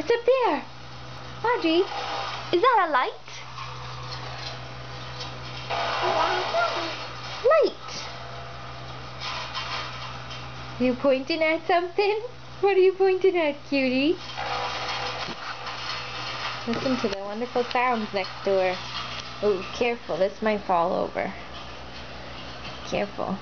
What's up there? Audrey, is that a light? Light! You pointing at something? What are you pointing at, cutie? Listen to the wonderful sounds next door. Oh, careful, this might fall over. Careful.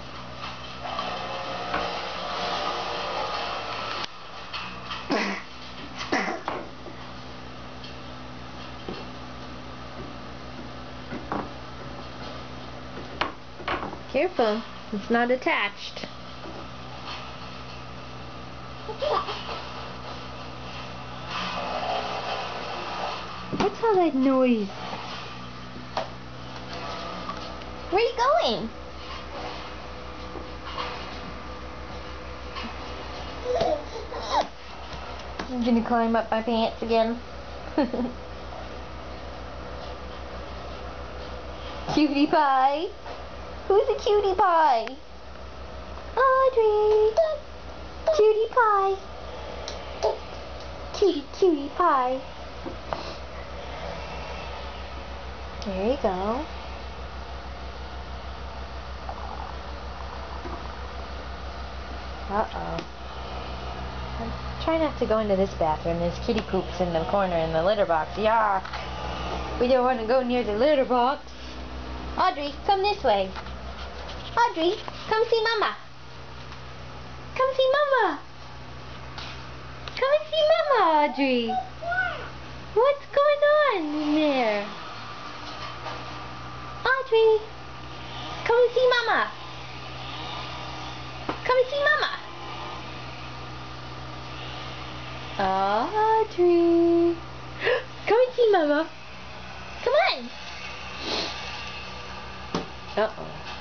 Careful, it's not attached. What's all that noise? Where are you going? I'm gonna climb up my pants again. cutie pie. Who's a cutie pie? Audrey. Cutie pie. Cutie, cutie pie. There you go. Uh-oh. Try not to go into this bathroom. There's kitty poops in the corner in the litter box. Yuck! We don't want to go near the litter box. Audrey, come this way. Audrey, come see Mama. Come see Mama. Come and see Mama, Audrey. What's going on in there? Audrey, come and see Mama. Come and see Mama. Audrey. Come and see Mama. Come on. Uh-oh.